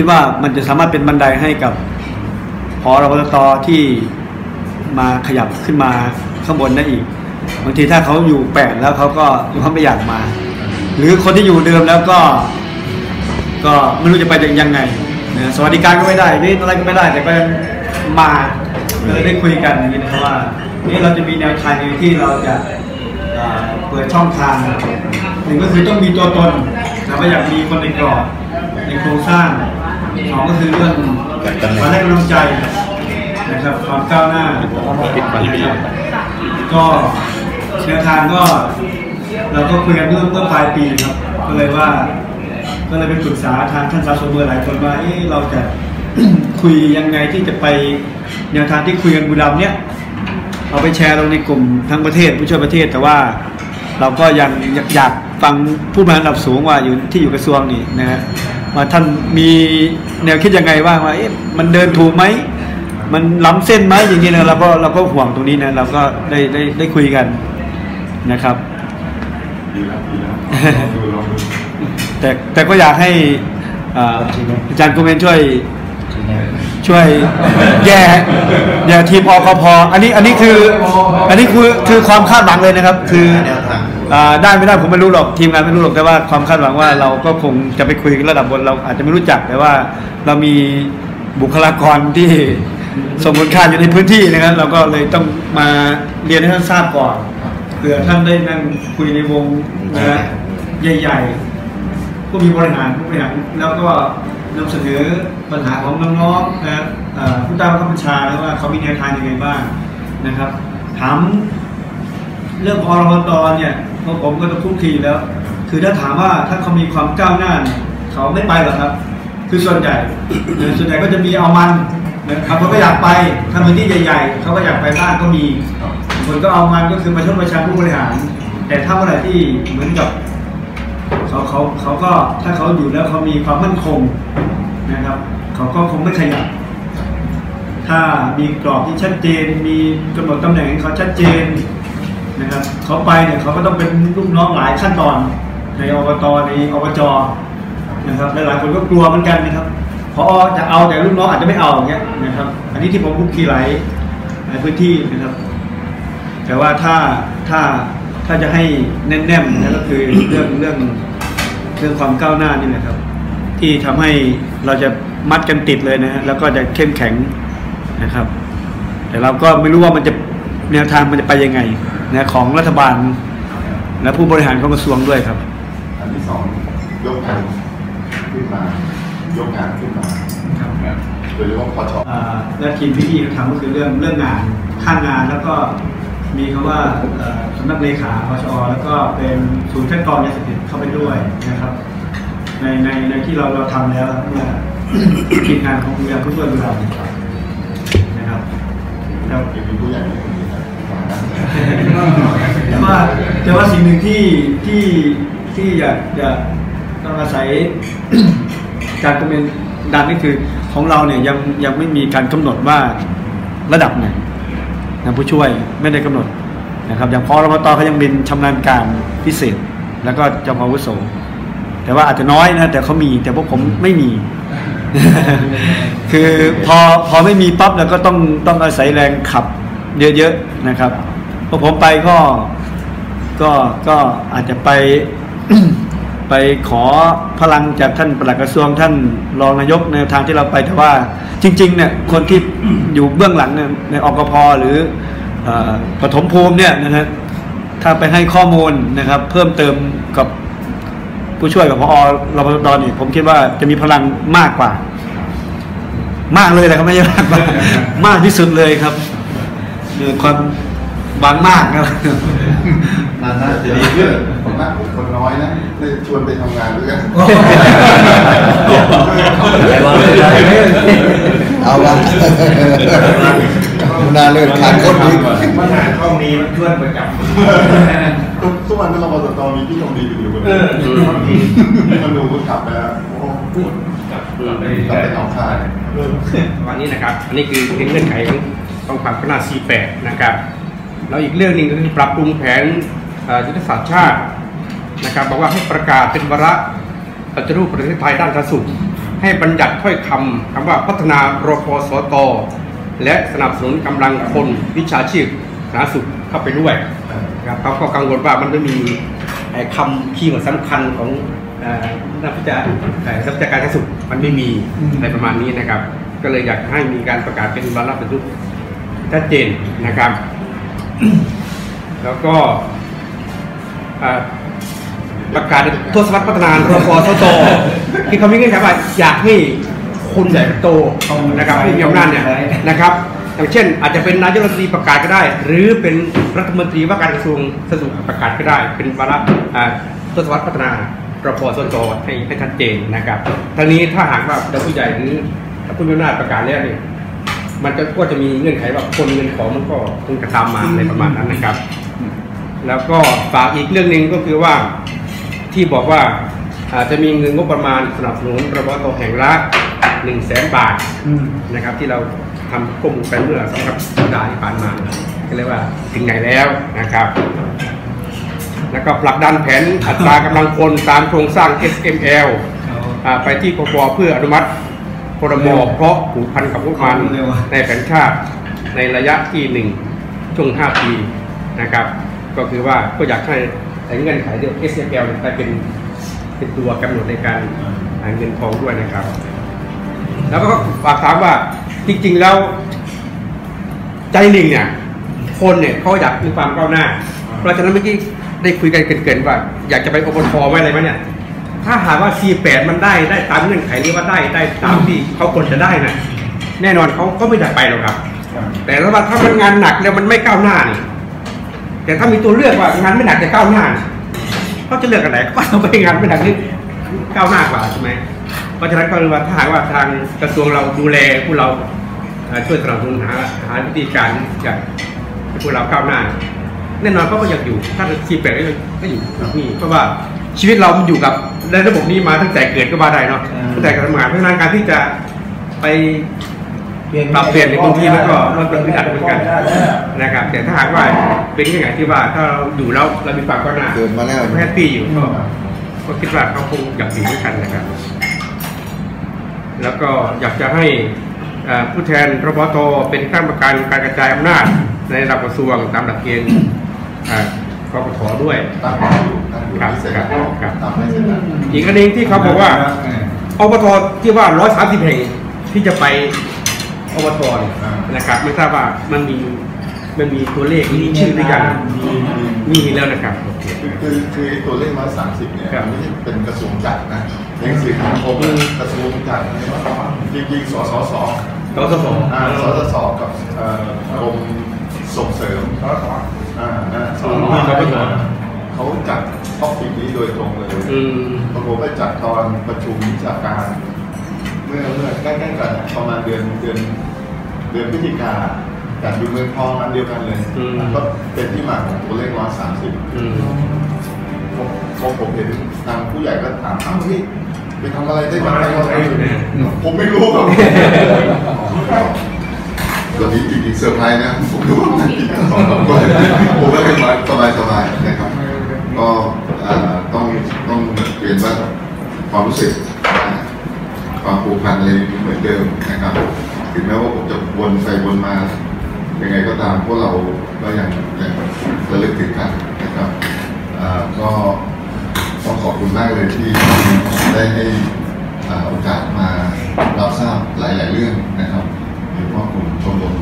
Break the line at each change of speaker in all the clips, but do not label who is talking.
คิดว่ามันจะสามารถเป็นบันไดให้กับพอรพตที่มาขยับขึ้นมาข้างบนได้อีกบางทีถ้าเขาอยู่แปดแล้วเขาก็เขาไม่อยากมา หรือคนที่อยู่เดิมแล้วก็ ก็ไม่รู้จะไปยังไงนะสวัสดิการก็ไม่ได้นี่อะไรก็ไม่ได้ แต่ก็ยังมาเลยได้คุยกันอย่างนี้นะครับว่านี่เราจะมีแนวทางยังไงที่เราจะเปิดช่องทางหนึ่งก็คือต้องมีตัวตนนะว่าอยากมีคนในกรอบในโครงสร้าง สองก็คือเรื่องการให้กำลังใจนะครับความก้าวหน้านะครับก็แนวทางก็เราก็คุยกันเมื่อเมื่อปลายปีครับก็เลยว่า ก็เลยไปปรึกษาทางท่านสาสมเบอร์หลายคนว่าเอ๊ะเราจะคุยยังไงที่จะไปแนวทางที่คุยกันบุรีรัมย์เนี่ยเอาไปแชร์ลงในกลุ่มทั้งประเทศผู้ช่วยประเทศแต่ว่าเราก็ยังอยากอยากฟังผู้บริหารระดับสูงว่าอยู่ที่อยู่กระทรวงนี่นะฮะ ว่าท่านมีแนวคิดยังไงบ้างว่าเอ๊ะมันเดินถูกไหมมันล้ำเส้นไหมอย่างนี้นะเราก็เราก็ห่วงตรงนี้นะเราก็ได้ได้ได้คุยกันนะครับ
ดีแล้วดีแล้ว
แต่แต่ก็อยากให้อ่าอาจารย์กุเมนช่วยช่วยแย่แย่ทีมอกพออันนี้อันนี้คืออันนี้คือคือความคาดหวังเลยนะครับ คืออ่า ได้ไม่ได้ผมไม่รู้หรอกทีมงานไม่รู้หรอกแต่ว่าความคาดหวังว่าเราก็คงจะไปคุยระดับบนเราอาจจะไม่รู้จักแต่ว่าเรามีบุคลากรที่สมบูรณ์ค่าอยู่ในพื้นที่นะครับเราก็เลยต้องมาเรียนให้ท่านทราบก่อนเผื่อท่านได้นั่งคุยในวงนะใหญ่ๆผู้มีบริหารผู้บริหารแล้วก็นำเสนอปัญหาของน้องๆนะครับผู้ใต้บังคับบัญชาแล้วว่าเขามีแนวทางยังไงบ้างนะครับถามเรื่องพรบตเนี่ย พวกผมก็ต้องทุกทีแล้ว คือถ้าถามว่าถ้าเขามีความก้าวหน้าเนี่ยเขาไม่ไปหรอกครับ คือส่วนใหญ่ส่วนใหญ่ก็จะมีเอามันนะครับเขาก็อยากไปทำพื้นที่ใหญ่ๆเขาก็อยากไปบ้างก็มีคนก็เอามันก็คือมาชดประชาผู้บริหาร แต่ถ้าเมื่อไหร่ที่เหมือนกับเขาเขาเขาก็ถ้าเขาอยู่แล้วเขามีความมั่นคงนะครับเขาก็คงไม่ขยับถ้ามีกรอบที่ชัดเจน มีกำหนดตำแหน่งเขาชัดเจน นะครับเขาไปเนี่ยเขาก็ต้องเป็นลูกน้องหลายขั้นตอน ในอบตในอบจนะครับหลายคนก็กลัวเหมือนกันนะครับพอจะเอาแต่ลูกน้องอาจจะไม่เอาอย่างเงี้ยนะครับ อันนี้ที่ผมคุกคีหลายหลายพื้นที่นะครับ แต่ว่าถ้าถ้าถ้าจะให้แน่นๆนะก็คือเรื่องเรื่องเรื่องความก้าวหน้านี่แหละครับ ที่ทำให้เราจะมัดกันติดเลยนะฮะแล้วก็จะเข้มแข็งนะครับ แต่เราก็ไม่รู้ว่ามันจะแนวทางมันจะไปยังไง นะของรัฐบาลและผู้บริหารของกระทรวงด้วยครับ
อันที่สองยกงานขึ้นมายกงานขึ้นมาโดยเฉพาะพช
อ่าและทีมพี่ๆเขาทำก็คือเรื่องเรื่องงานข้างงานแล้วก็มีคำว่าเอ่อสำนักเลขาพชแล้วก็เป็นศูนย์คัดกรองยาเสพติดเข้าไปด้วยนะครับ ในในในที่เราเราทำแล้วเมื่อทีมงานของเรือผู้ช่วยเรานะครับแล้ว
เป็นผู้ใหญ่ที่คนดีนะ
แต่ว่าแต่ว่าสิ่งหนึ่งที่ที่ที่อยากจะต้องอาศัยการคอมเมนต์ดันนี่คือของเราเนี่ยยังยังไม่มีการกำหนดว่าระดับไหนนะผู้ช่วยไม่ได้กำหนดนะครับอย่างพอรมตเขายังเป็นชำนาญการพิเศษ แล้วก็เจ้าพอวุโสแต่ว่าอาจจะน้อยนะแต่เขามีแต่พวกผมไม่มี คือพอพอไม่มีปั๊บแล้วก็ต้องต้องอาศัยแรงขับเยอะๆนะครับ พอผมไปก็ก็ก็อาจจะไปไปขอพลังจากท่านปลัดกระทรวงท่านรองนายกในทางที่เราไปแต่ว่า จริงๆเนี่ยคนที่อยู่เบื้องหลังเนี่ยในอกพหรือเอ่อปฐมภูมิเนี่ยนะฮะถ้าไปให้ข้อมูลนะครับ เพิ่มเติมกับผู้ช่วยกับพอรพตนี่ผมคิดว่าจะมีพลังมากกว่า มากเลยแหละครับไม่ใช่มากกว่ามากที่สุดเลยครับเออความ บางมากครับ
นั่นน่าจะดีขึ้นผมนะผมคนน้อยนะเลยชวนไปทำงานด้วยกัน
เอาละมุนาเลิศขาดคนอีก
ปัญหาห้องนี้มันชวนประจำ
ทุกทุกวันนี้เราบอสตมีพี่ตรงดีอยู่คน
เอ
เดียว
อดูห้องนี้
มันดูก็กลับไปแล้วโอ้โห
กับเปลือก
กลับไปหนองคาย
วันนี้นะครับ อันนี้คือเป็นเงื่อนไขของของความพัฒนา48นะครับ แล้วอีกเรื่องหนึ่งก็คือปรับปรุงแผนอ่อยุทธศาสตร์ชาตินะครับบอกว่าให้ประกาศเป็นวาระปฏิรูปประเทศไทยด้านสาธารณสุข ให้บัญญัติถ้อยคำคำว่าพัฒนารพสตและสนับสนุนกำลังคนวิชาชีพสาธารณสุขเข้าไปด้วยครับเขาก็กังวลว่ามันจะมีคำคีย์วิร์ดสำคัญของนักวิจารณ์เอ่อทรัพยากรสาธารณสุขมันไม่มีอะไรประมาณนี้นะครับ ก็เลยอยากให้มีการประกาศเป็นวาระประยุกชัดเจนนะครับ แล้วก็อ่าประกาศทศวรรษพัฒนารพสตที่เขามีเงื่อนไขว่าอยากให้คนใหญ่โตนะครับผู้มีอำนาจเนี่ยนะครับ อย่างเช่น อาจจะเป็นนายกรัฐมนตรีประกาศก็ได้ หรือเป็นรัฐมนตรีว่าการกระทรวงสาธารณสุขประกาศก็ได้ เป็นวาระอ่าทศวรรษพัฒนารพสตให้ให้ชัดเจนนะครับทั้งนี้ถ้าหากว่าผู้ใหญ่หรือผู้มีอำนาจประกาศแล้วเนี่ย มันจะก็จะมีเงื่อนไขว่าคนเงินของมันก็คงจะตามมาในประมาณนั้นนะครับ แล้วก็ฝากอีกเรื่องหนึ่งก็คือว่าที่บอกว่าอาจจะมีเงินงบประมาณสนับสนุนระบบต่อแห่งละหนึ่งแสนบาทนะครับ ที่เราทำข้อมูลไปเมื่อสองสัปดาห์ที่ผ่านมาก็เรียกว่าถึงไหนแล้วนะครับ แล้วก็ผลักดันแผนอัตรากำลังคนตามโครงสร้าง SML อ่าไปที่ปปเพื่ออนุมัติ พรบเพราะผูกพันกับงบประมาณในแผนชาติในระยะที่หนึ่งช่วง 5 ปีนะครับ ก็คือว่าก็อยากให้ไอ้เงื่อนไขเรื่อง SML เนี่ยไปเป็นเป็นตัวกำหนดในการหาเงินทองด้วยนะครับ แล้วก็ฝากถามว่าจริงๆแล้วใจหนึ่งเนี่ย คนเนี่ยเขาอยากมีความก้าวหน้า เพราะฉะนั้นเมื่อกี้ได้คุยกันเกินๆว่า อยากจะไปอบรไว้อะไรไหมเนี่ย ถ้าหากว่า C8 มันได้ได้ตามเงื่อนไขหรือว่าได้ได้ตามที่เขาควรจะได้นะแน่นอนเขาก็ไม่ได้ไปหรอกครับ แต่ถ้าว่าถ้ามันงานหนักแล้วมันไม่ก้าวหน้านี่แต่ถ้ามีตัวเลือกว่างานไม่หนักแต่ก้าวหน้านี่เขาจะเลือกอันไหนก็ต้องไปงานไม่หนักที่ก้าวหน้ากว่าใช่ไหมเพราะฉะนั้นก็เลยว่าถ้าหากว่าทางกระทรวงเราดูแลพวกเราเอ่อช่วยสนับสนุนหาหาวิธีการที่จะให้พวกเราก้าวหน้าแน่นอนเขาก็อยากอยู่ถ้าเป็นทีแปดก็อยู่กับนี่เพราะว่า ชีวิตเรามันอยู่กับในระบบนี้มาตั้งแต่เกิดก็มาได้เนาะตั้งแต่การทำงานเพราะฉะนั้นการที่จะไปปรับเปลี่ยนในบางทีมันก็มันเป็นอึดอัดเหมือนกันนะครับ แต่ถ้าหากว่าเป็นยังไงที่ว่าถ้าเราอยู่แล้วเรามีความก้าวหน้า
เกิดมาแล้ว
แฮปปี้อยู่ก็ก็คิดว่าเขาคงอยากอยู่ด้วยกันนะครับ แล้วก็อยากจะให้อ่าผู้แทนรพตเป็นข้าราชการการกระจายอำนาจในระดับกระทรวงตามหลักเกณฑ์อ่า กกทด้วย
ตั้งอยู่ตั้งอยู่
ครับ
ที่เสร็จ
ครับครับ
ทำให้เสร็จแล้ว
อีกอันหนึงที่เขาบอกว่าอบตที่ว่า 130 แห่งที่จะไปอบตเนี่ยนะครับ ไม่ทราบว่ามันมีมันมีตัวเลขมีชื่อหรือยังมีมีแล้วนะครับโอเค
คือคือคือไอ้ตัวเลขร้อยสามสิบเนี่ย
ครับ
มันไม่ใช่เป็นกระทรวงจัดนะหนังสือสังคม
อืม
กระทรวงจัดนะครับจริงๆสสส
สสส
อ่าสสสกับเอ่อกรมส่งเสริมอ่านั่นแหละส
อืม
ส
สสส
เขาจัด topic นี้โดยตรงเลย
อืม
ปรากฏว่าจัด ตอนประชุมวิชาการ เมื่อเมื่อใกล้ๆกันอะประมาณเดือนเดือนเดือนพฤศจิกาจัดอยู่เมืองทองอันเดียวกันเลย
อืม
ก็เป็นที่มาของตัวเลขร้อยสามสิบ
อืม
พอผมเห็นทางผู้ใหญ่ก็ถามอ้าวพี่ไปทำอะไรได้บ้างผมไม่รู้ครับตอนนี้จริงๆเซอร์ไพรส์นะผมรู้ว่ามันผมก็เป็นมาสบายๆนะครับ ก็อ่าต้องต้องเรียนว่า ความรู้สึกความผูกพันอะไรเหมือนเดิมนะครับ ถึงแม้ว่าผมจะวนไปวนมา ยังไงก็ตามพวกเราก็ยังยังระลึกถึงกันนะครับก็ต้องขอบคุณมากเลยที่ได้ให้อ่าโอกาสมารับทราบหลาย ๆ เรื่องนะครับโดยเฉพาะกลุ่มชมรม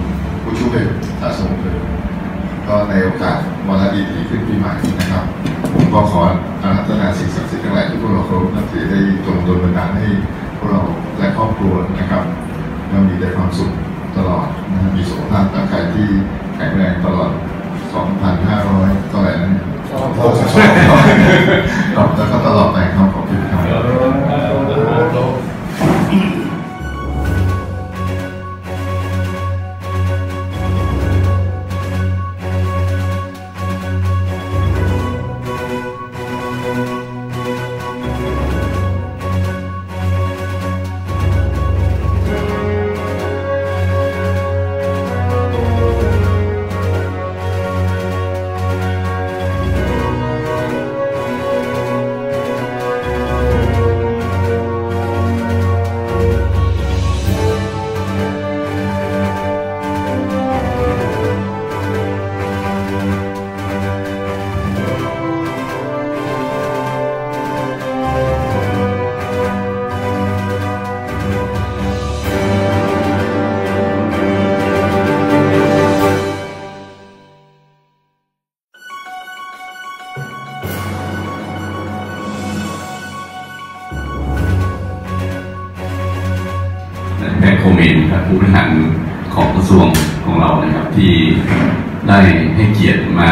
ผู้ช่วยสะสมเลยก็ในโอกาสวันดีๆขึ้นปีใหม่นะครับ ผมก็ขออารัธนาสิ่งศักดิ์สิทธิ์ทั้งหลายที่พวกเราเคารพนับถือได้จงดลบันดาลให้พวกเราและครอบครัวนะครับมันมีแต่ความสุขตลอดนะครับมีสุขภาพร่างกายที่แข็งแรงตลอด 2,500เท่าไหร่นั้น62ครับแล้วก็ตลอด ได้
ให้เกียรติมา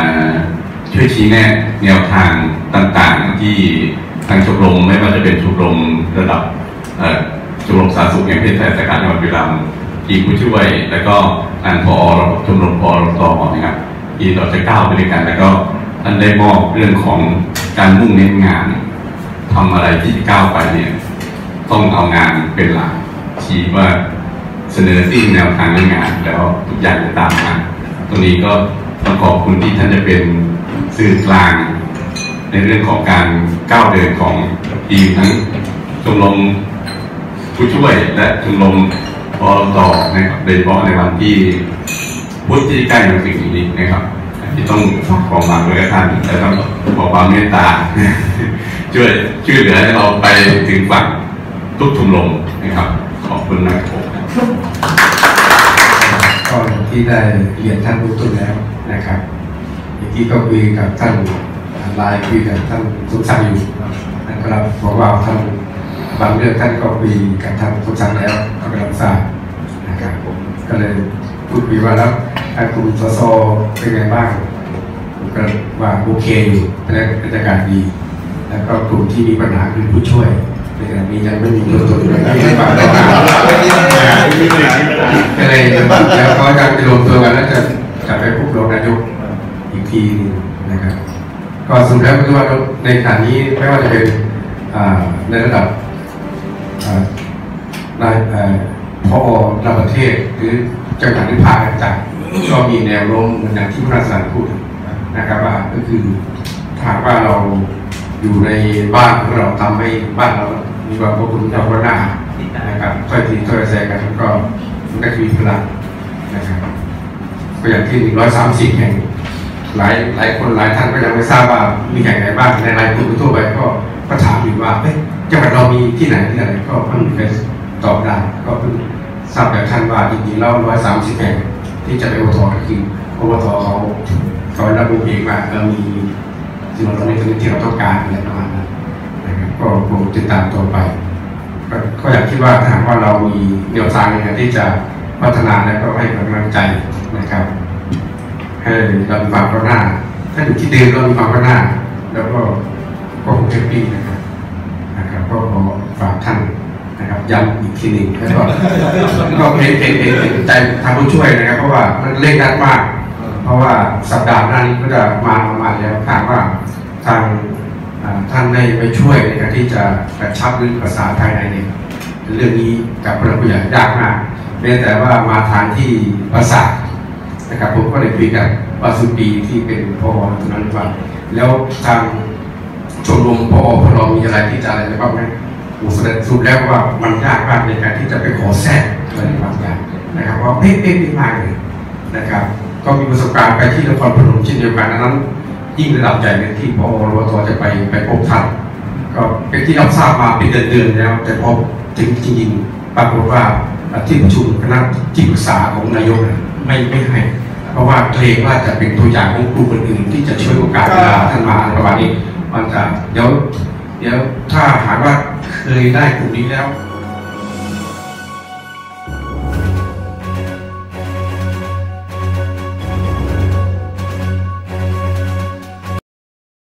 ช่วยชี้แนะแนวทางต่างๆ ที่ทางชมรมไม่ว่าจะเป็นชมรมระดับชมรมสาธารณสุขแห่งประเทศไทยสาขาจังหวัดบุรีรัมย์ทีมผู้ช่วย แล้วก็ทางพอชมรมพอรตนะครับที่เราจะก้าวไปด้วยกัน แล้วก็ท่านได้มอบเรื่องของการมุ่งเน้นงานทำอะไรที่ก้าวไปเนี่ยต้องเอางานเป็นหลักชี้ว่าเสนอสิ่งแนวทางเรื่องงาน แล้วทุกอย่างจะตามมา ตรงนี้ก็ต้องขอบคุณที่ท่านจะเป็นสื่อกลาง ในเรื่องของการก้าวเดินของทีมทั้งชมรมผู้ช่วยและชมรมปอต่อนะครับโดยเฉพาะในวันที่พุธที่ใกล้มาถึงนี้นะครับ ที่ต้องฝากความหวังไว้กับท่านและต้องขอความเมตตาช่วยช่วยเหลือให้เราไปถึงฝั่งทุกชมรมนะครับ ขอบคุณนะครับ
ที่ได้เรียนท่านรู้ต้นแล้วนะครับเมื่อกี้ก็คุยกับท่านไลน์คุยกับท่านสุขสันต์อยู่นะครับบอกว่าท่านบางเรื่องท่านก็คุยกับท่านสุขสันต์แล้วก็กำลังทราบนะครับผมก็เลยพูดคุยว่าแล้วทางกลุ่มสสเป็นไงบ้างผมก็ว่าโอเคอยู่และบรรยากาศดี แล้วก็กลุ่มที่มีปัญหาคือผู้ช่วย ในขณะนี้ยังไม่มีตัวตนเลยไม่ฝากได้มาก็เลยแล้วก็จะไปรวมตัวกันแล้วจะจะไปพบรองนายกอีกทีนะครับ ก็สรุปแล้วก็คือว่าในขณะนี้ไม่ว่าจะเป็นในระดับนายพ่อพอระประเทศหรือจังหวัดหรือภาคต่างก็มีแนวโน้มเหมือนอย่างที่พระราชาพูดนะครับว่าก็คือถาหากว่าเรา อยู่ในบ้านของเราทำให้บ้านเรามีความอบอุ่นเราก็น่านะครับค่อยทีค่อยแซงกันก็มัก็คือพลังนะครับก็อย่างที่หนึ่งร้อยสามสิบแห่งหลายหลายคนหลายท่านก็ยังไม่ทราบว่ามีแห่งไหนบ้างในรายกลุ่มทั่วไปก็ก็ถามอยู่ว่าเอ๊ะจังหวัดเรามีที่ไหนที่ไหนก็เพิ่งไปตอบได้ก็เพิ่งทราบจากท่านว่าจริงๆแล้วร้อยสามสิบแห่งที่จะไปโอทอก็คือโอทอเขาเขาระบุเองว่ามี สิ่งเหล่านี้ที่เราต้องการอะไรประมาณนั้นนะครับก็คงติดตามต่อไป ก็อยากคิดว่าถ้าหากว่าเรามีแนวทางในการที่จะพัฒนาและก็ให้กำลังใจนะครับให้เรามีความก้าวหน้า ถ้าอยู่ที่เดิมเรามีความก้าวหน้า แล้วก็ก็คงแฮปปี้นะครับนะครับ ก็ขอฝากท่านนะครับย้ำอีกทีหนึ่งแล้วก็ก็เห็นเห็นเป็นใจทางผู้ช่วยนะครับ เพราะว่ามันเร่งรัดมาก เพราะว่าสัปดาห์หน้านี้ก็จะมาประมาณแล้วถามว่าทางท่านได้ไปช่วยในการที่จะกระชับเรื่องภาษาภายในเนี่ยเรื่องนี้กับพระผู้ใหญ่ยากมากแม้แต่ว่ามาทางที่ภาษานะครับผมก็เลยคุยกับวาสุปีที่เป็นพอตรงนั้นว่าแล้วทางชมรมพอพอมีอะไรที่จะอะไรบ้างไหมผมสรุปแล้วว่ามันยากมากในการที่จะไปขอแทรกอะไรบางอย่างนะครับว่าเป๊ะเป๊ะมากเลยนะครับ ก็มีประสบการณ์ไปที่นครพนมเช่นเดียวกันนั้นยิ่งระดับใหญ่เป็นที่พอรวทจะไปไปพบท่านก็เป็นที่เราทราบมาเป็นเดือนๆแล้ว แต่พอถึงจริงๆปรากฏว่าที่ประชุมคณะที่ปรึกษาของนายกไม่ไม่ให้เพราะว่าเกรงว่าจะเป็นตัวอย่างของกลุ่มอื่นที่จะช่วยโอกาสเวลาท่านมาประมาณนี้มันจะเดี๋ยวเดี๋ยวถ้าหากว่าเคยได้กลุ่มนี้แล้ว